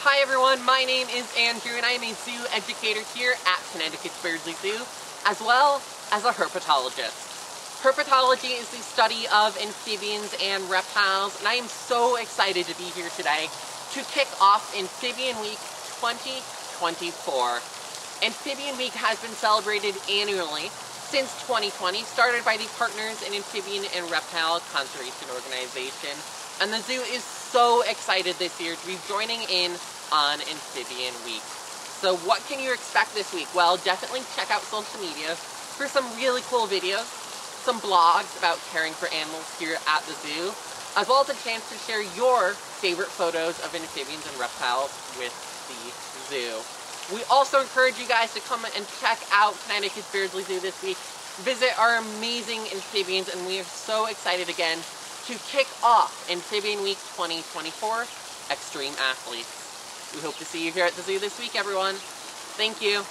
Hi everyone, my name is Andrew and I am a zoo educator here at Connecticut's Beardsley Zoo, as well as a herpetologist. Herpetology is the study of amphibians and reptiles, and I am so excited to be here today to kick off Amphibian Week 2024. Amphibian Week has been celebrated annually since 2020, started by the Partners in Amphibian and Reptile Conservation Organization. And the zoo is so excited this year to be joining in on Amphibian Week. So what can you expect this week? Well, definitely check out social media for some really cool videos, some blogs about caring for animals here at the zoo, as well as a chance to share your favorite photos of amphibians and reptiles with the zoo. We also encourage you guys to come and check out Connecticut's Beardsley Zoo this week. Visit our amazing amphibians, and we are so excited again to kick off Amphibian Week 2024 Extreme Athletes. We hope to see you here at the zoo this week, everyone. Thank you.